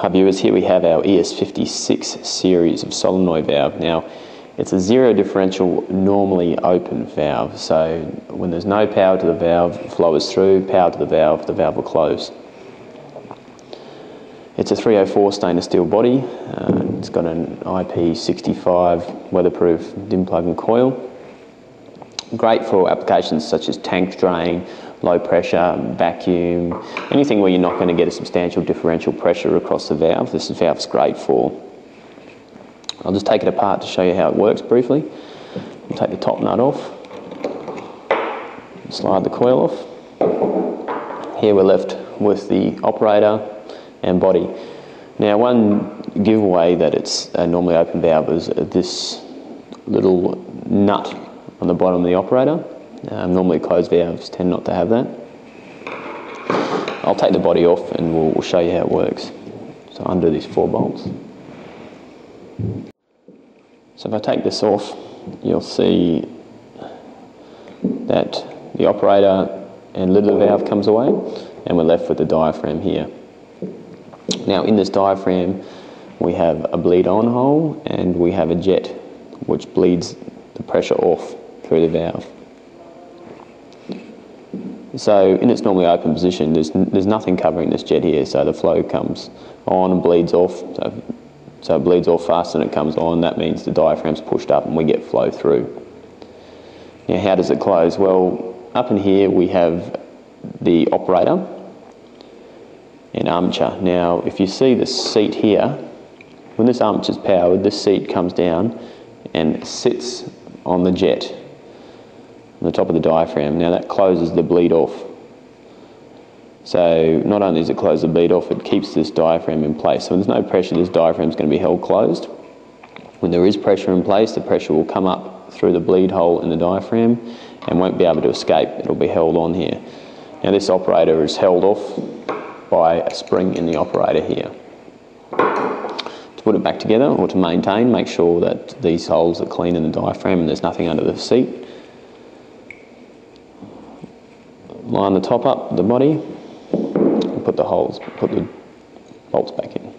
Hi viewers, here we have our ES56 series of solenoid valve. Now, it's a zero differential normally open valve, so when there's no power to the valve, flow is through, power to the valve, the valve will close. It's a 304 stainless steel body, uh, it's got an IP65 weatherproof DIN plug and coil. Great for applications such as tank drain, low pressure, vacuum, anything where you're not going to get a substantial differential pressure across the valve, this valve's great for. I'll just take it apart to show you how it works briefly. I'll take the top nut off, slide the coil off. Here we're left with the operator and body. Now one giveaway that it's a normally open valve is this little nut on the bottom of the operator. Um, normally closed valves tend not to have that. I'll take the body off and we'll, we'll show you how it works. So under these four bolts. So if I take this off, you'll see that the operator and lid of the valve comes away and we're left with the diaphragm here. Now in this diaphragm we have a bleed on hole and we have a jet which bleeds the pressure off through the valve. So in its normally open position, there's, there's nothing covering this jet here, so the flow comes on and bleeds off. So, so it bleeds off fast and it comes on. That means the diaphragm's pushed up and we get flow through. Now how does it close? Well, up in here we have the operator and armature. Now if you see the seat here, when this armature's powered, this seat comes down and sits on the jet on the top of the diaphragm. Now that closes the bleed off. So not only does it close the bleed off, it keeps this diaphragm in place. So when there's no pressure, this diaphragm is going to be held closed. When there is pressure in place, the pressure will come up through the bleed hole in the diaphragm and won't be able to escape. It'll be held on here. Now this operator is held off by a spring in the operator here. To put it back together or to maintain, make sure that these holes are clean in the diaphragm and there's nothing under the seat. Line the top up, the body, and put the holes, put the bolts back in.